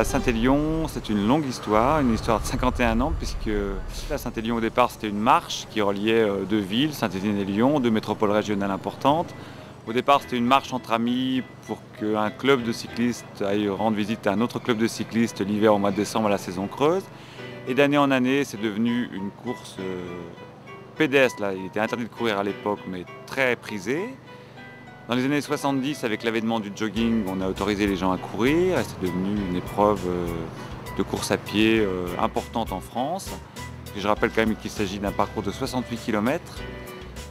la Saint-Élion, c'est une longue histoire, une histoire de 51 ans, puisque la Saint-Élion au départ c'était une marche qui reliait euh, deux villes, Saint-Étienne et Lyon, deux métropoles régionales importantes. Au départ c'était une marche entre amis pour qu'un club de cyclistes aille rendre visite à un autre club de cyclistes l'hiver au mois de décembre à la saison creuse. Et d'année en année c'est devenu une course euh, pédestre, il était interdit de courir à l'époque mais très prisée. Dans les années 70, avec l'avènement du jogging, on a autorisé les gens à courir. C'est devenu une épreuve euh, de course à pied euh, importante en France. je rappelle quand même qu'il s'agit d'un parcours de 68 km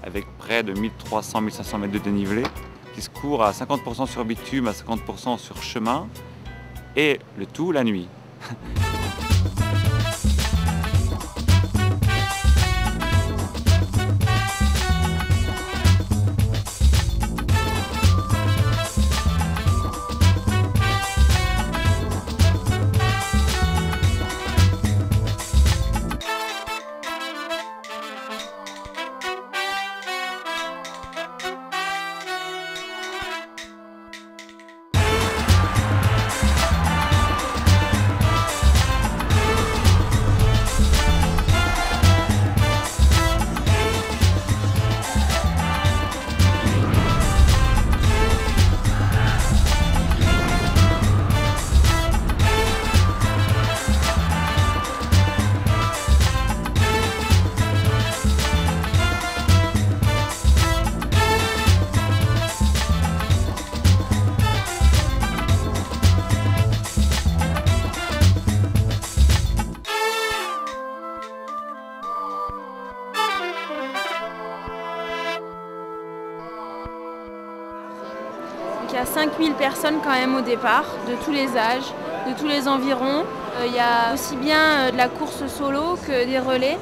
avec près de 1300-1500 mètres de dénivelé qui se court à 50% sur bitume, à 50% sur chemin et le tout la nuit. il y a 5000 personnes quand même au départ, de tous les âges, de tous les environs. Euh, il y a aussi bien euh, de la course solo que des relais.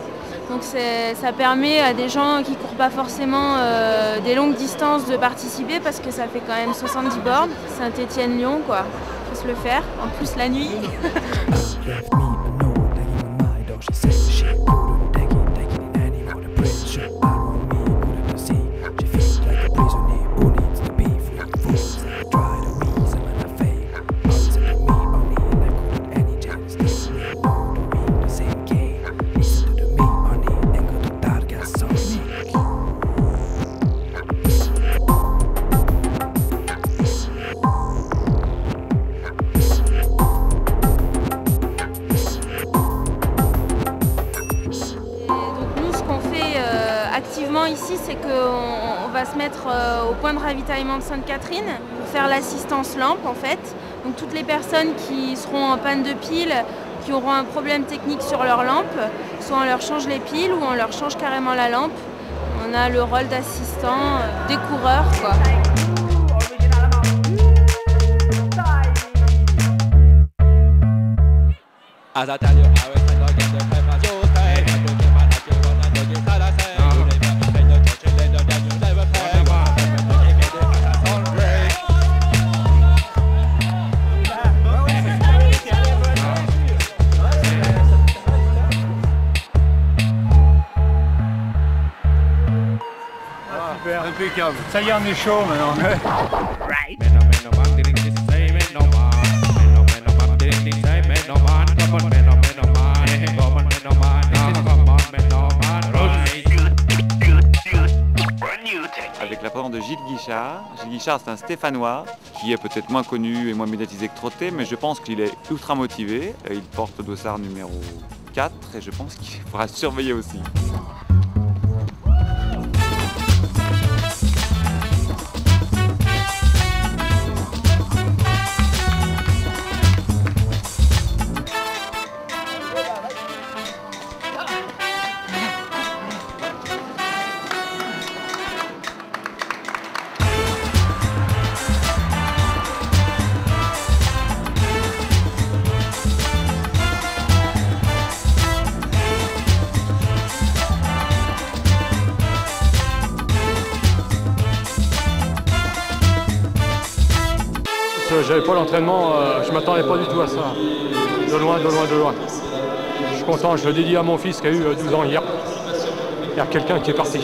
Donc ça permet à des gens qui ne courent pas forcément euh, des longues distances de participer parce que ça fait quand même 70 bornes. Saint-Étienne-Lyon, quoi. Faut se le faire. En plus la nuit. c'est qu'on va se mettre euh, au point de ravitaillement de Sainte-Catherine pour faire l'assistance lampe en fait. Donc toutes les personnes qui seront en panne de pile, qui auront un problème technique sur leur lampe, soit on leur change les piles ou on leur change carrément la lampe. On a le rôle d'assistant euh, des coureurs quoi. Ça y est, on est chaud maintenant. Avec la présence de Gilles Guichard. Gilles Guichard, c'est un Stéphanois qui est peut-être moins connu et moins médiatisé que Trotté, mais je pense qu'il est ultra motivé. Il porte le dossard numéro 4 et je pense qu'il faudra surveiller aussi. J'avais pas l'entraînement, euh, je m'attendais pas du tout à ça. De loin, de loin, de loin. Je suis content, je le dédie à mon fils qui a eu 12 euh, ans hier. Il y a quelqu'un qui est parti.